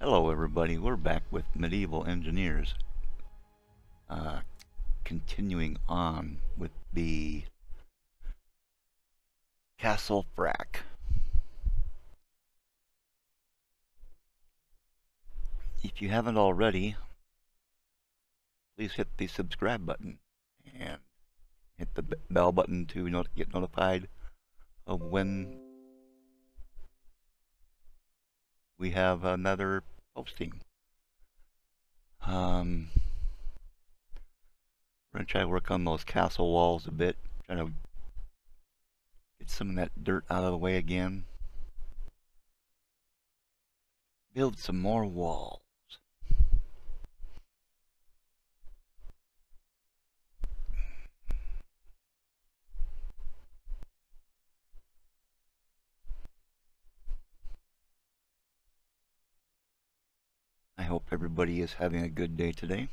Hello everybody, we're back with Medieval Engineers. Uh, continuing on with the Castle Frak. If you haven't already, please hit the subscribe button and hit the bell button to not get notified of when we have another posting. Um, we're going to try to work on those castle walls a bit, try to get some of that dirt out of the way again. Build some more walls. Hope everybody is having a good day today.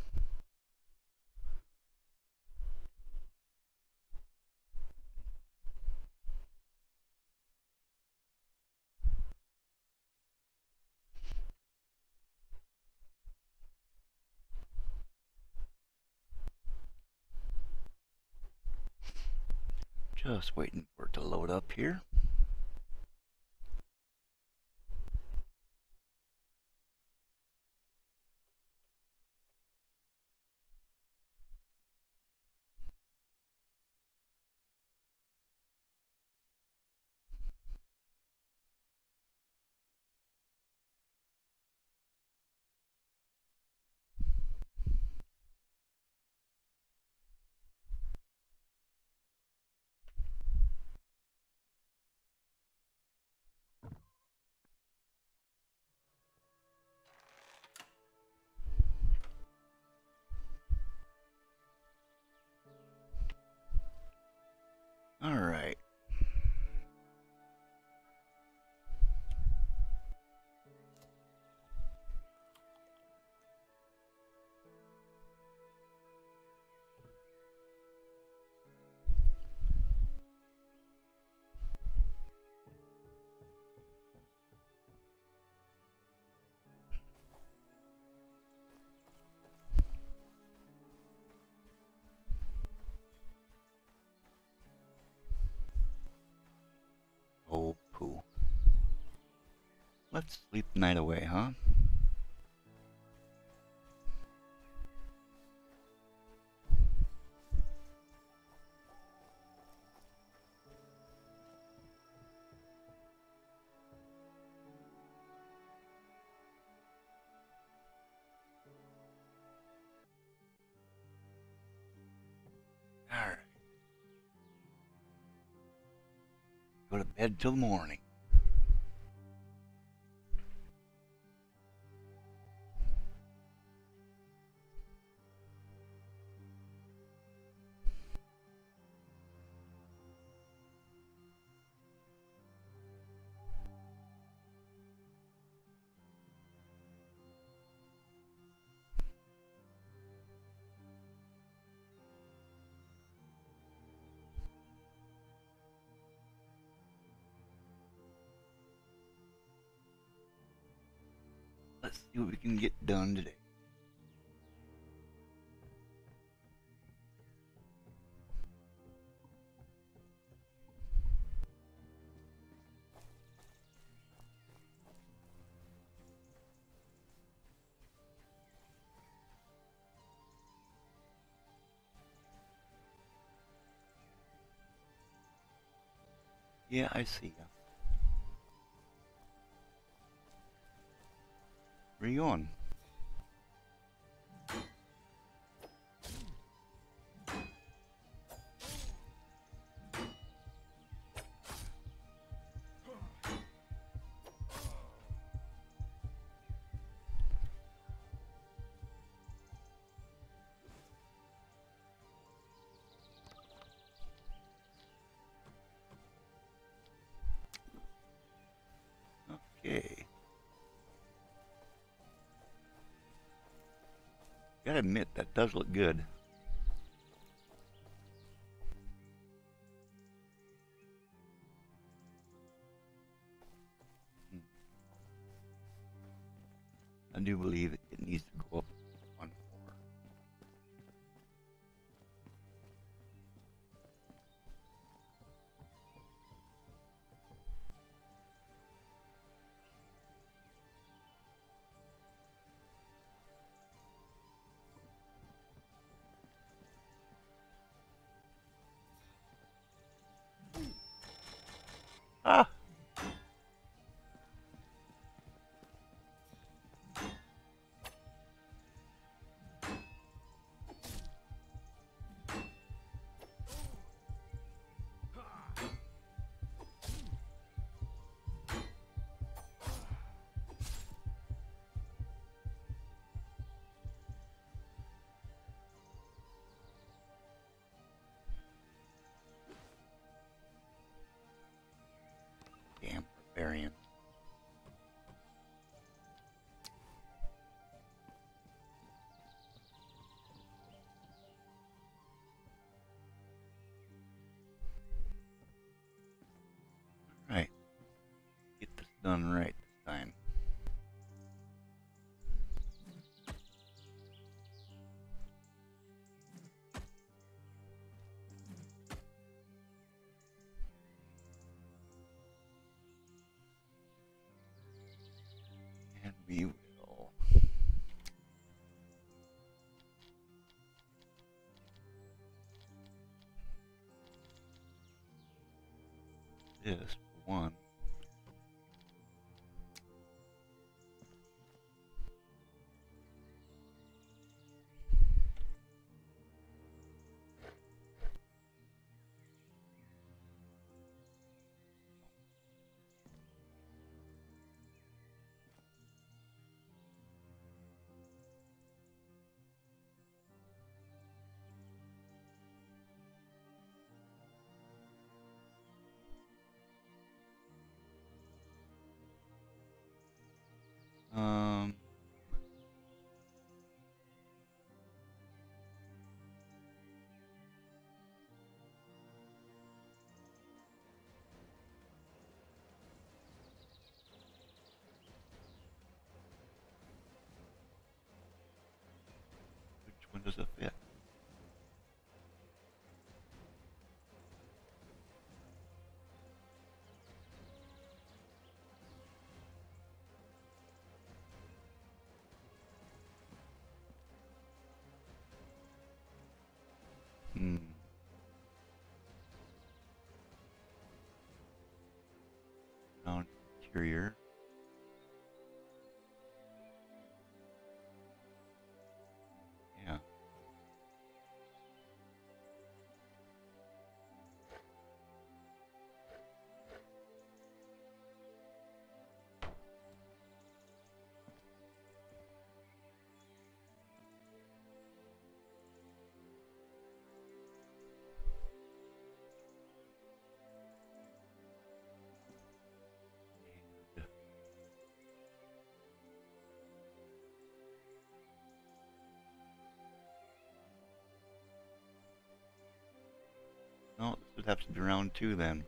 Just waiting for it to load up here. Let's sleep the night away, huh? Alright. Go to bed till morning. See what we can get done today. Yeah, I see ya. Where Gotta admit, that does look good. Hmm. I do believe done right this time. And we will. Round have to be round two then.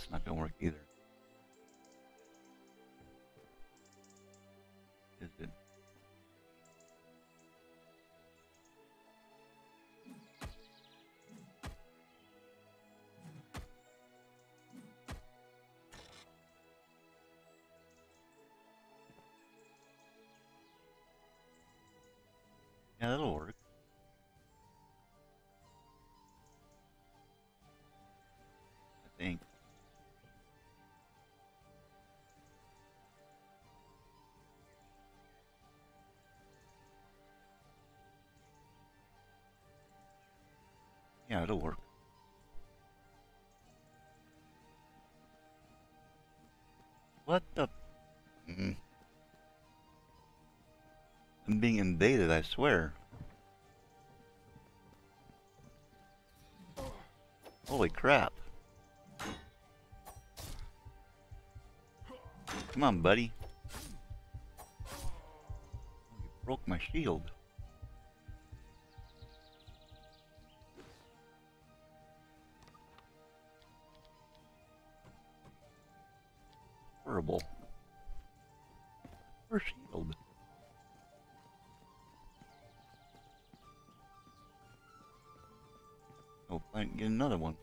That's not gonna work either. Is it? Yeah, that'll work. Yeah, it'll work. What the? Mm. I'm being invaded, I swear. Holy crap. Come on, buddy. You broke my shield. Horrible. Poor shield. Hope oh, I can get another one.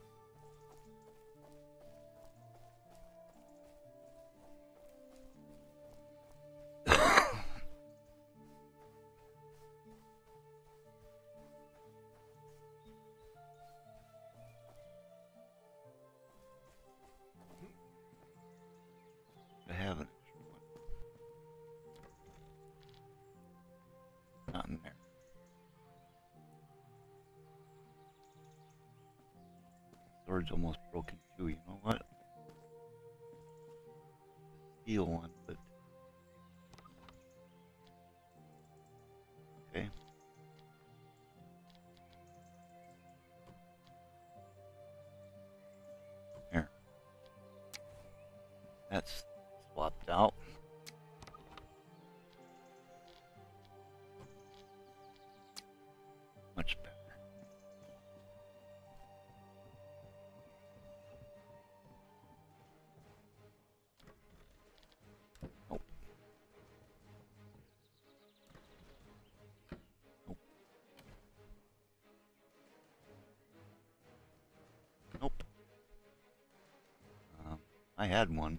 That's swapped out. Much better. Nope. Nope. Nope. Um, I had one.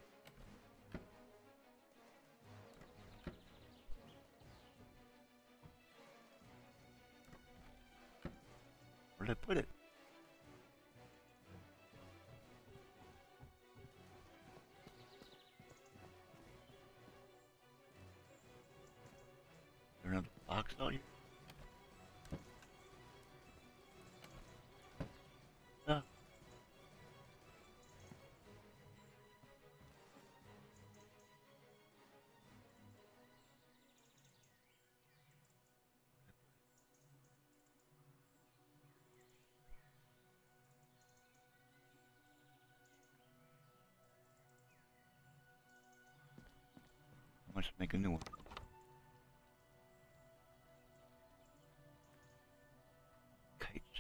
Box out? Ah. Make a new one?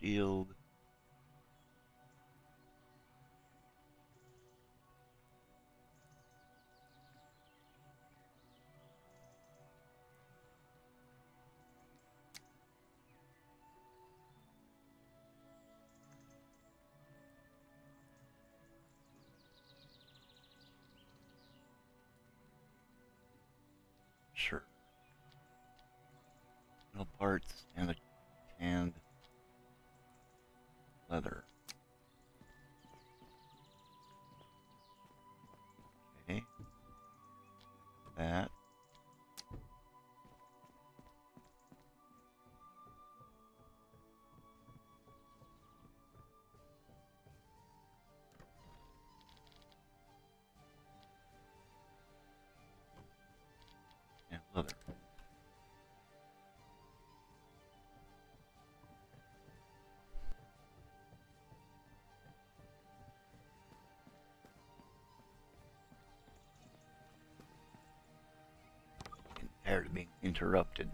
Shield. Sure. No parts and tired of interrupted.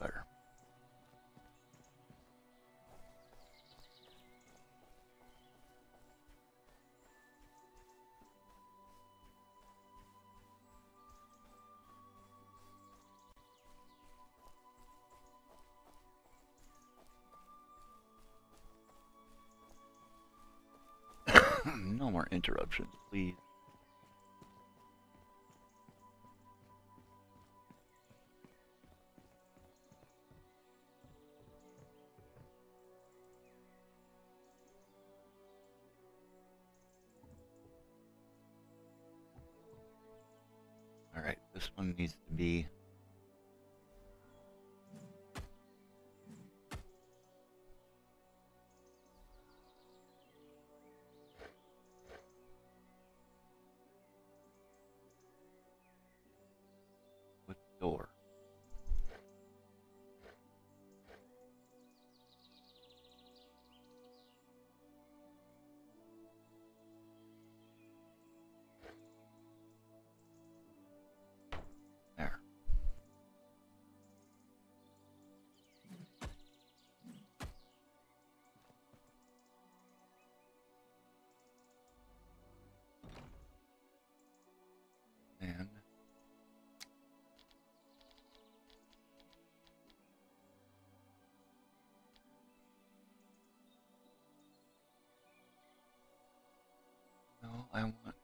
No more interruptions, please. I want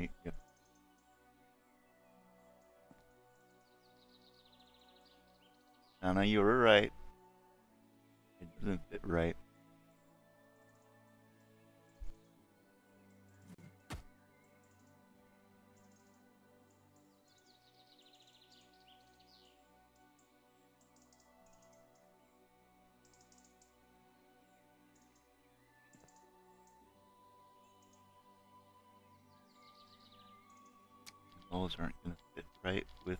Y- Yep. Anna, you were right. It doesn't fit right. Those aren't going to fit right with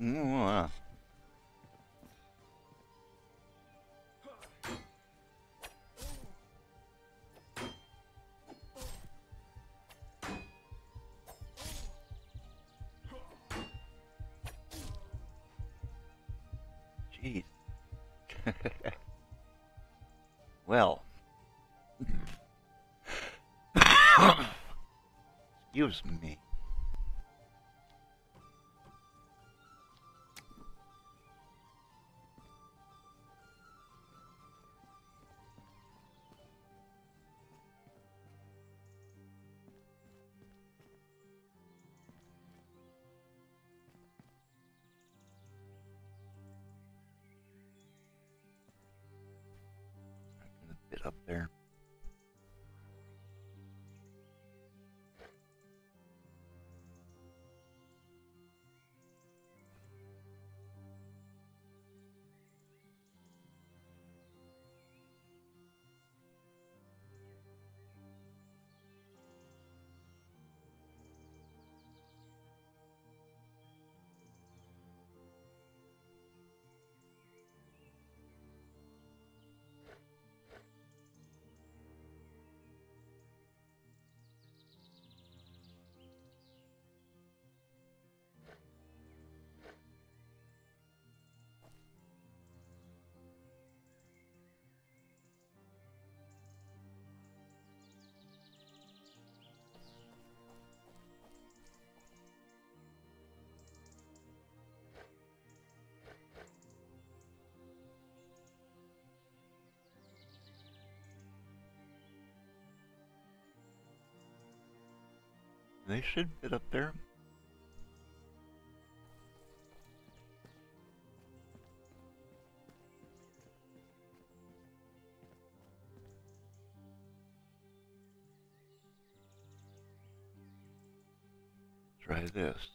Mm, uh, Jeez. well. Excuse me. Up there. They should fit up there. Try this.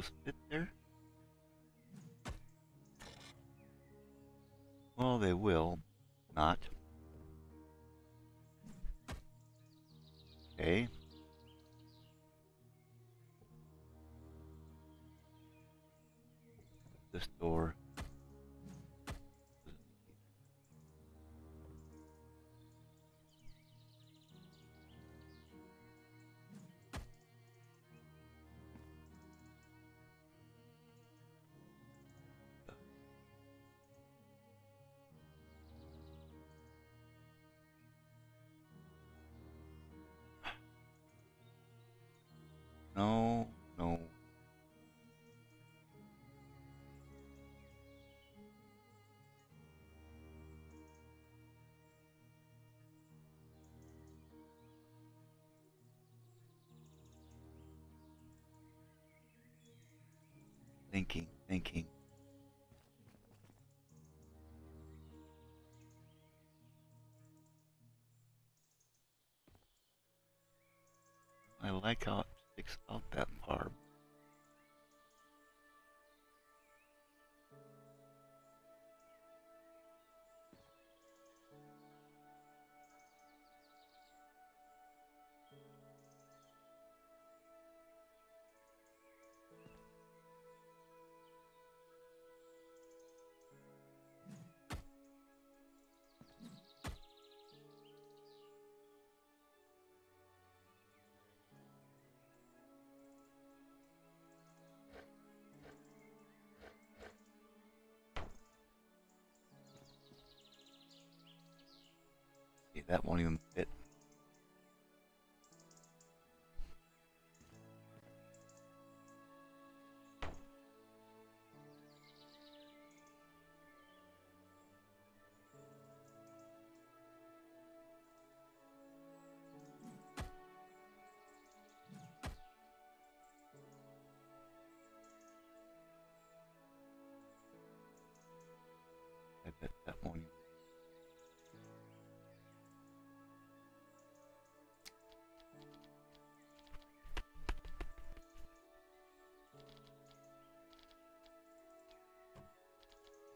Will fit there? Well, they will. Not. Okay. This door. No, no. Thinking, thinking. I like how sticks that that won't even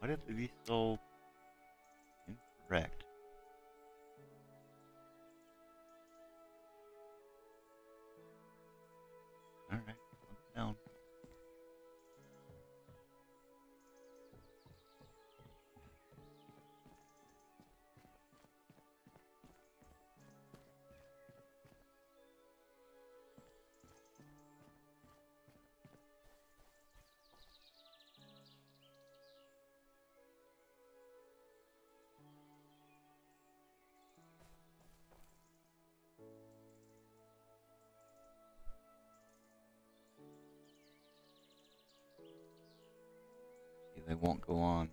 Why did they be so they won't go on.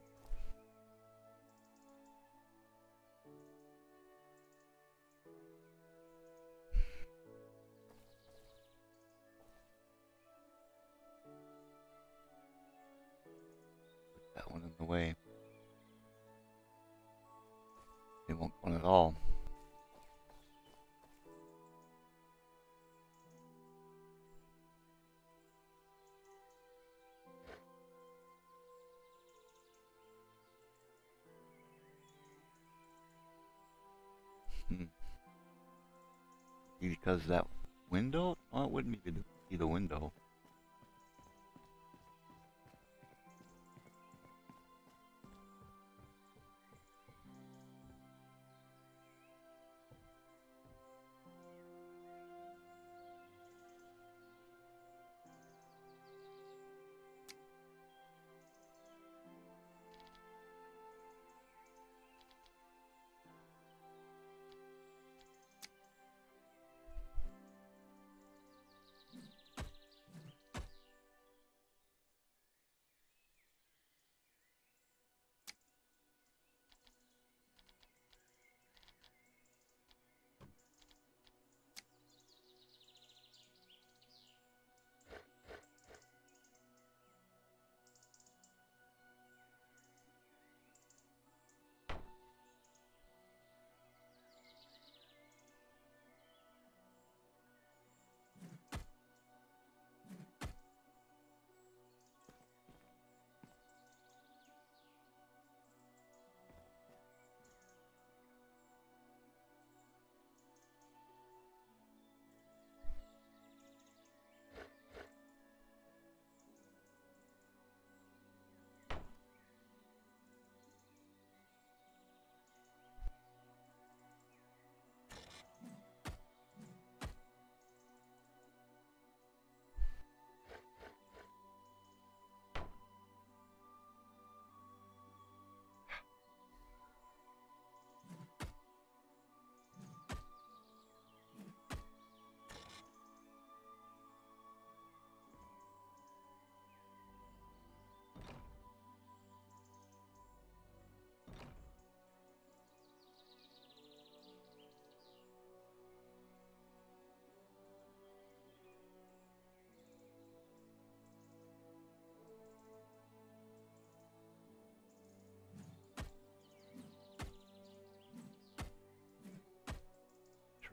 Hmm. Because that window? Well, it wouldn't be the, be the window.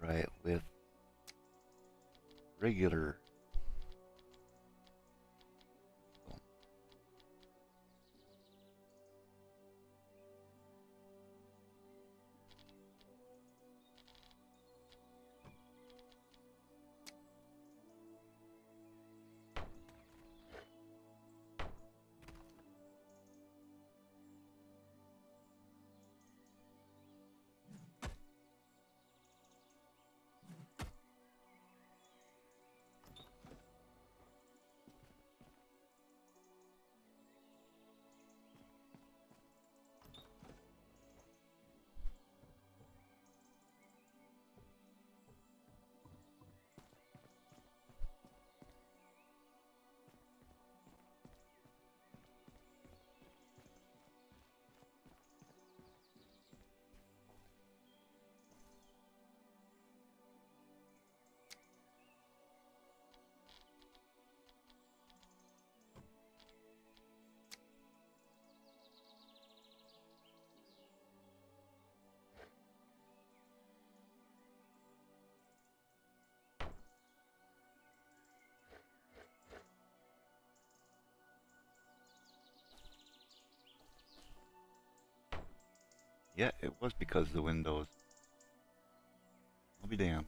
Try it with regular. Yeah, it was because the windows. I'll be damned.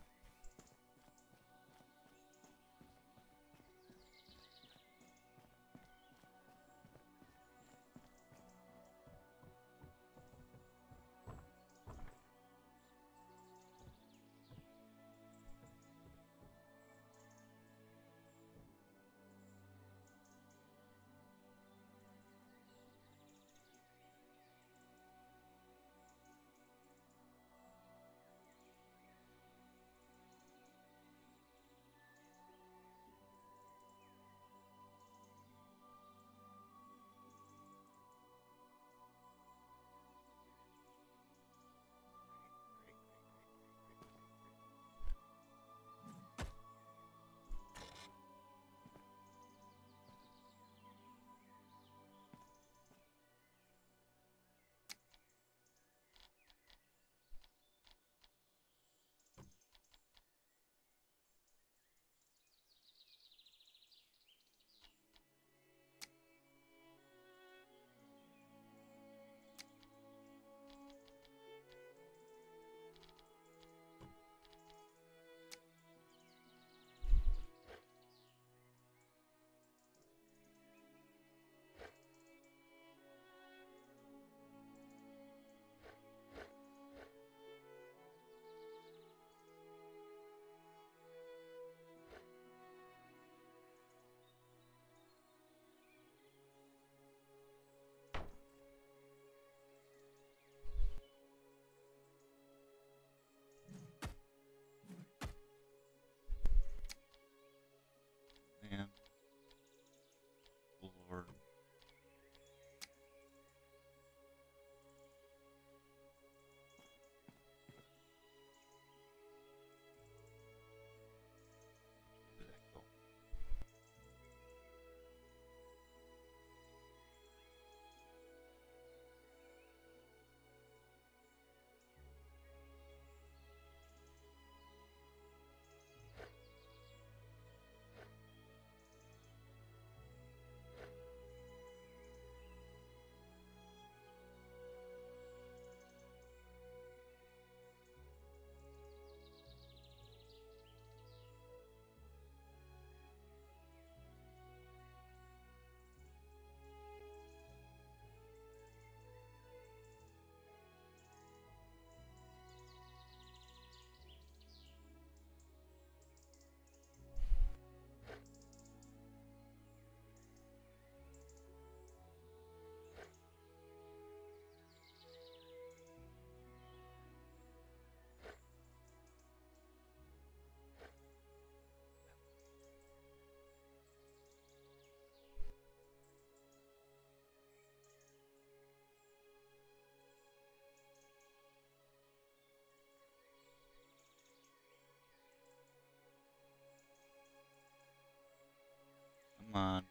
Come on.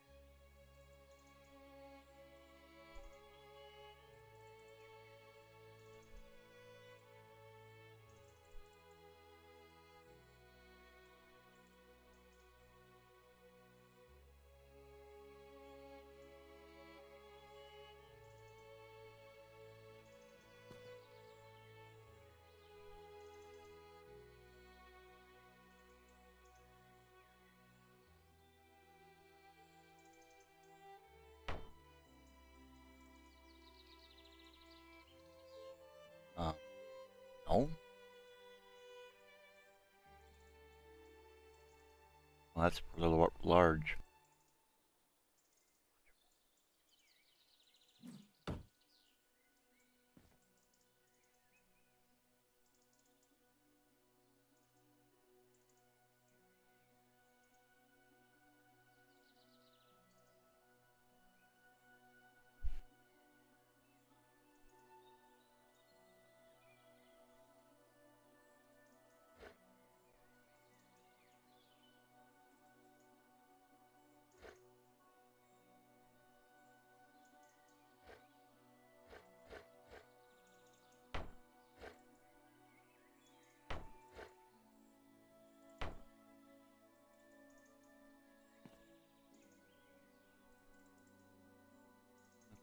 No. Well, that's really large.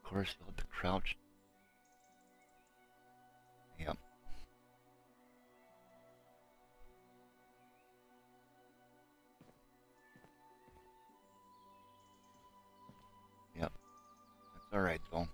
Course, you'll have to crouch. Yep. Yep. That's alright, though.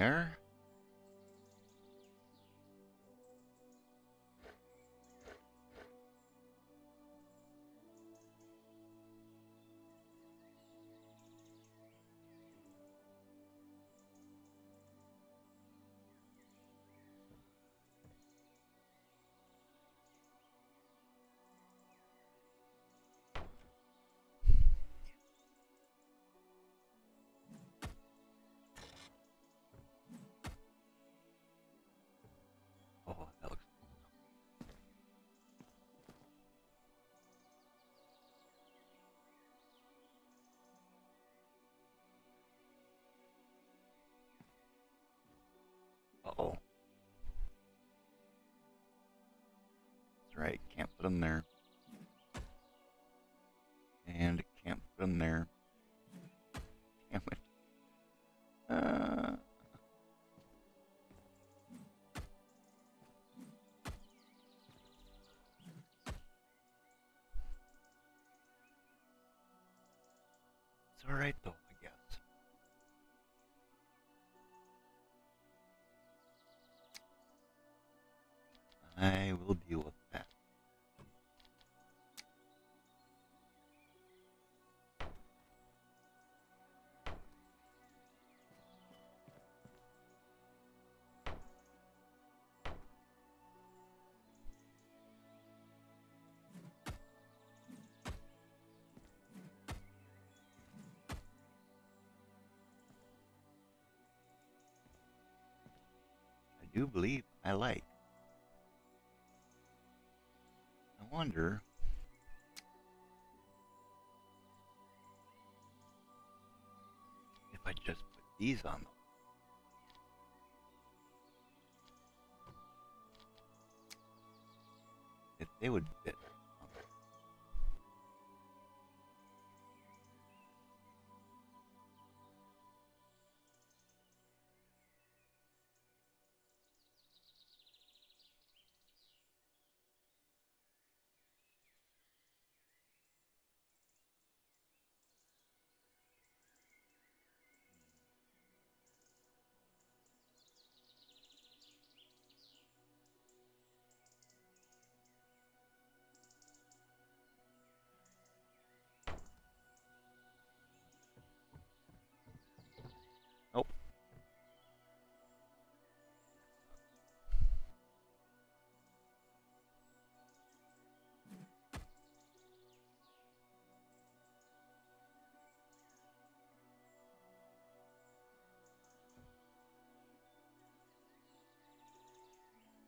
There. Right. Can't put them there. And can't put them there. Do believe I like. I wonder. If I just put these on. If they would fit.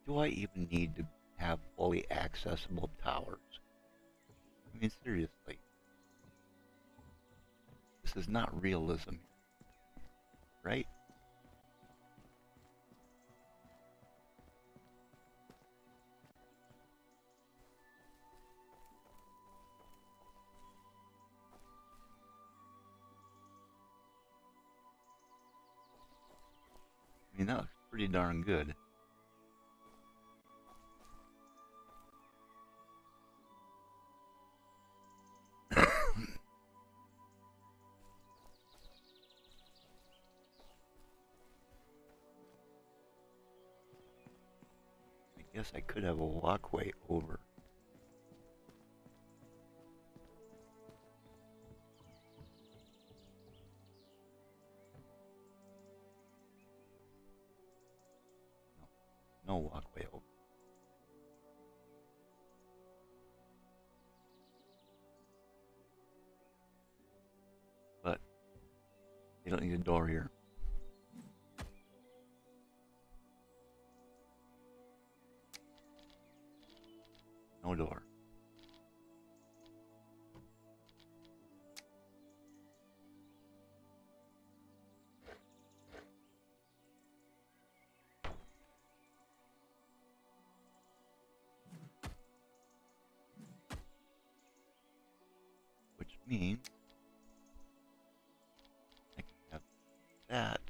Do I even need to have fully accessible towers? I mean, seriously. This is not realism, right? I mean, that looks pretty darn good. Guess I could have a walkway over. No, no walkway over. But you don't need a door here. I can have that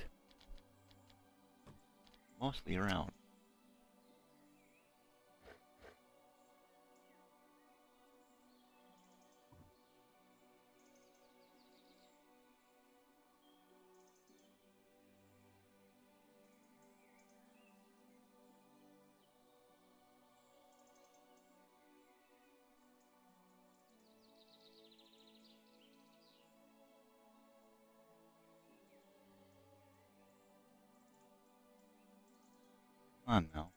mostly around. On now.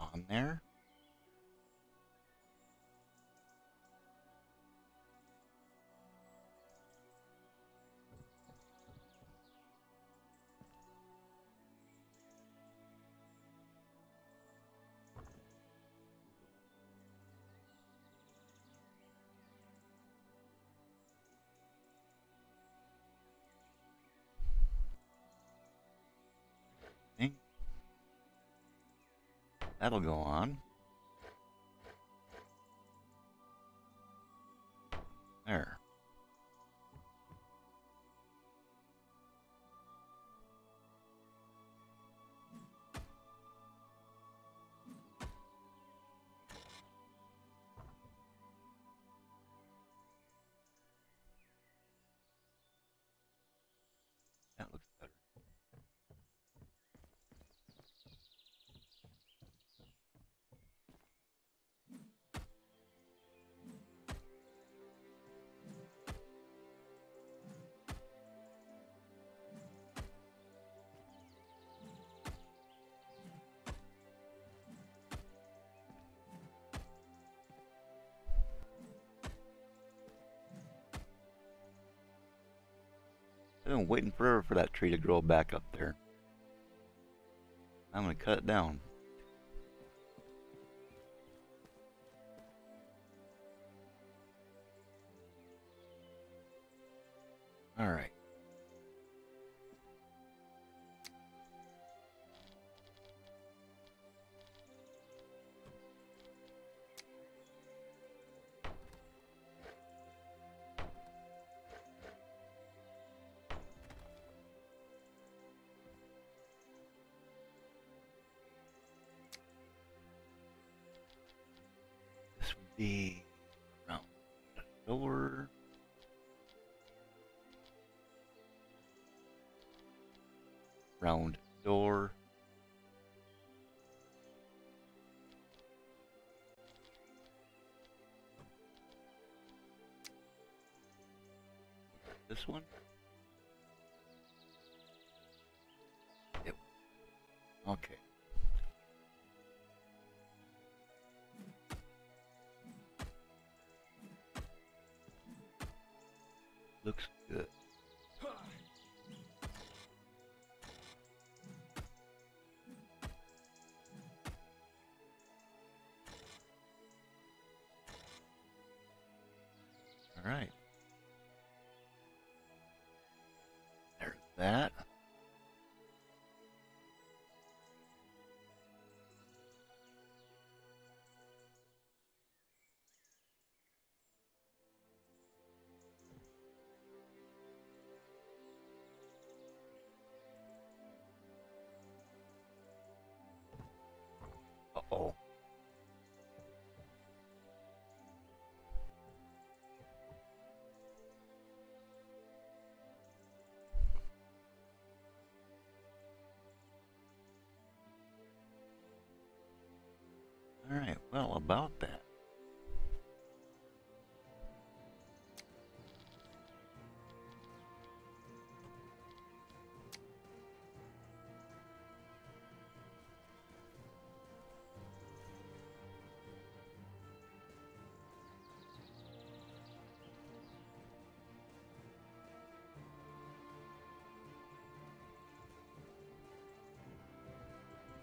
On there? That'll go on. I've been waiting forever for that tree to grow back up there. I'm gonna cut it down. Alright. This round door. Looks good. All right. There's that. Well, about that.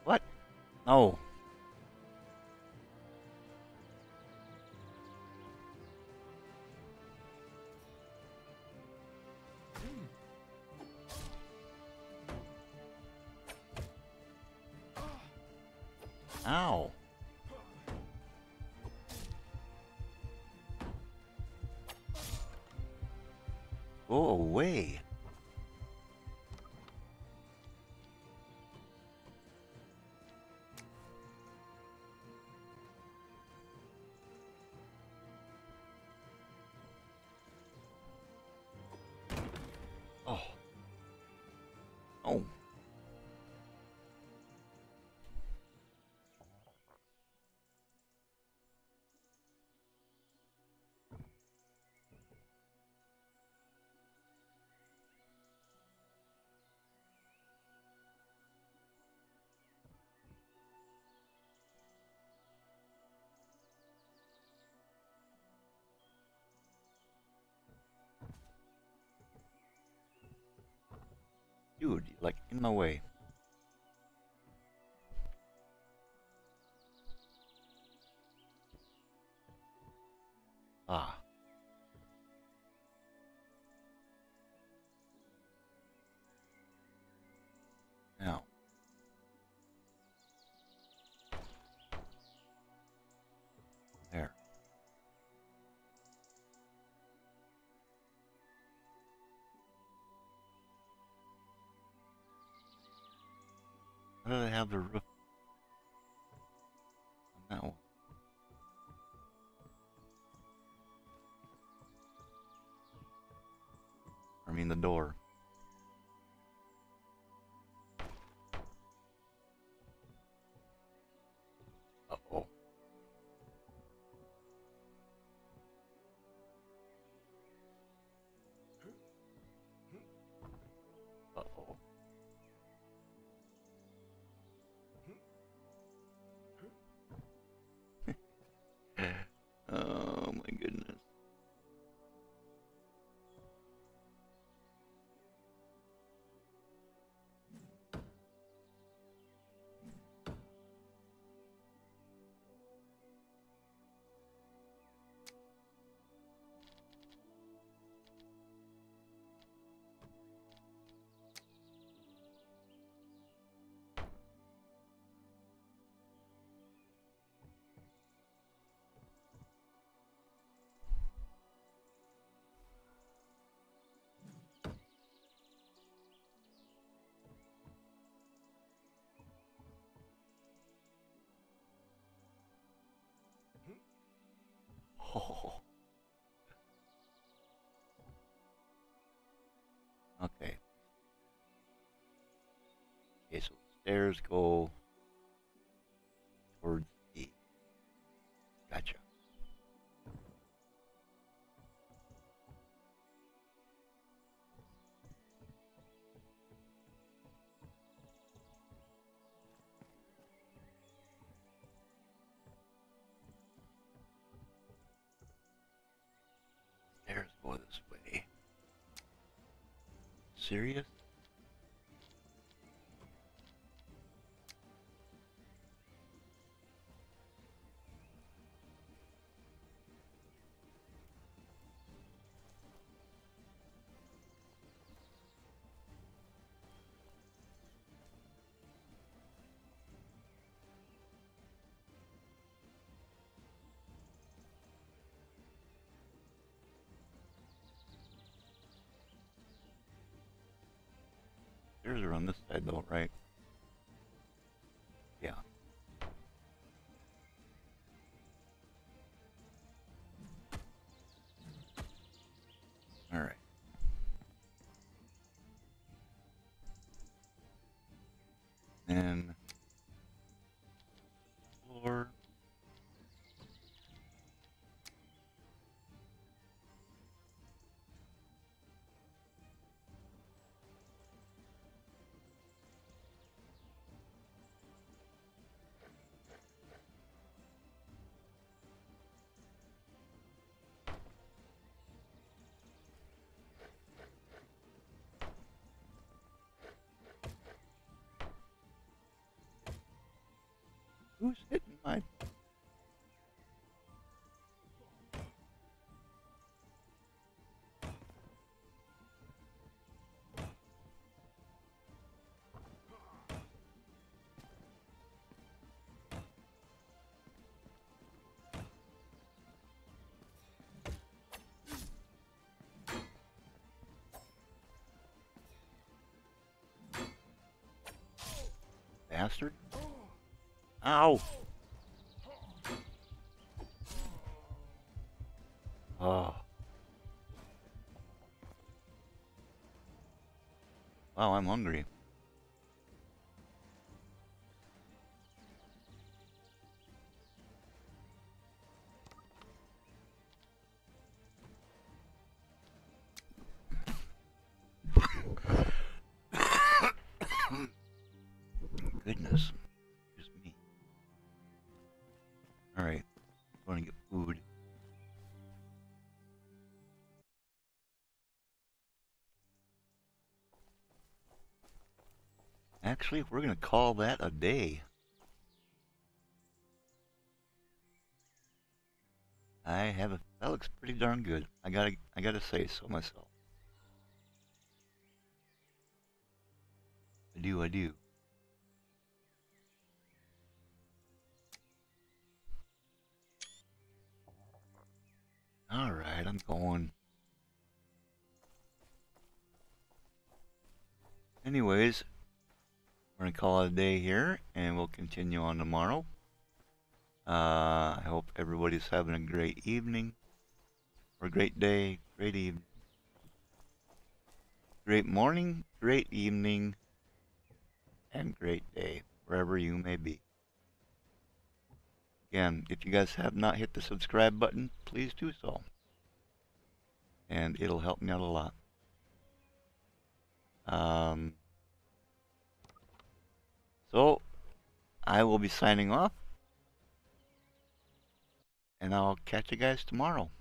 What? Oh. Away. Dude, like in my way. Why do they have the roof on that one? I mean the door. Okay. Okay, so stairs go Stairs are on this side though, right? Who's hitting my bastard? Ow! Oh. Ah. Wow, I'm hungry. Goodness. Actually, we're going to call that a day. I have a that looks pretty darn good. I gotta I gotta say so myself. I do I do. Alright, I'm going. Anyways, we're going to call it a day here, and we'll continue on tomorrow. Uh, I hope everybody's having a great evening, or a great day, great evening, great morning, great evening, and great day, wherever you may be. Again, if you guys have not hit the subscribe button, please do so. And it'll help me out a lot. Um, so, I will be signing off. And I'll catch you guys tomorrow.